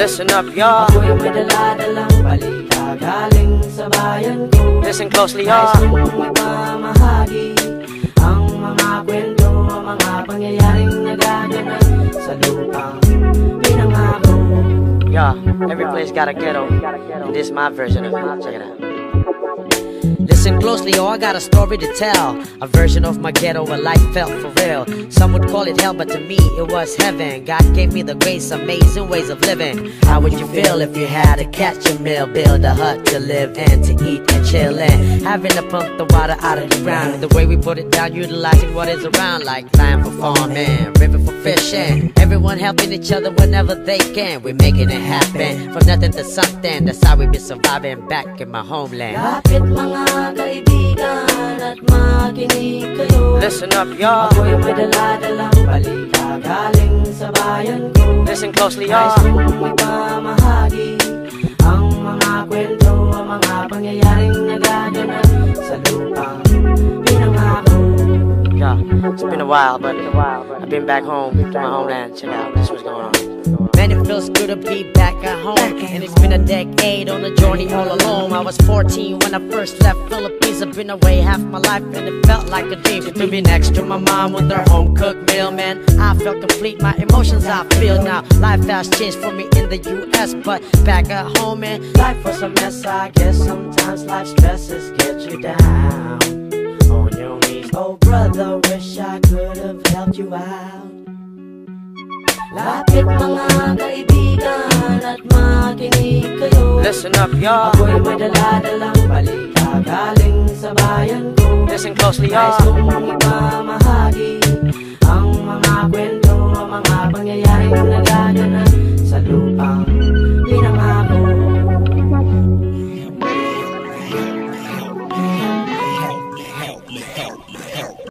Listen up, y'all. Ako'y may daladalang balita galing sa bayan ko Listen closely, Nais y'all. kong ipamahagi Ang mga kwento, ang mga pangyayaring nagaganap Sa lupang pinangako Yeah, every place got a ghetto. And this is my version of it. Check it out. Listen closely, oh, I got a story to tell. A version of my ghetto where life felt for real. Some would call it hell, but to me it was heaven. God gave me the grace, amazing ways of living. How would you feel if you had to catch a meal, build a hut to live in, to eat and chill in? Having to pump the water out of the ground. The way we put it down, utilizing what is around, like land for farming, river for fishing. Everyone helping each other whenever they can. We're making it happen from nothing to something. That's how we been surviving back in my homeland. Kaibigan at makinig kayo Listen up, y'all. Ako'y may daladalang balita galing sa bayan ko Listen closely, Nais y'all. kong ipamahagi Ang mga kwento, ang mga pangyayaring nagaganap Sa lupang pinangako Yeah, it's been a while, but I've been back home to my homeland. Check out this what's going on. It feels good to be back at home. And it's been a decade on the journey all alone. I was 14 when I first left Philippines. I've been away half my life, and it felt like a dream to be next to my mom with her home cooked meal. Man, I felt complete. My emotions I feel now. Life has changed for me in the U.S., but back at home, man, Life was a mess, I guess sometimes life stresses get you down On your knees, oh brother, wish I could have helped you out Lapit mga kaibigan at makinig kayo listen up, y'all. Ako'y may daladalang balita galing sa bayan ko Listen closely, Nais y'all. kong ipamahagi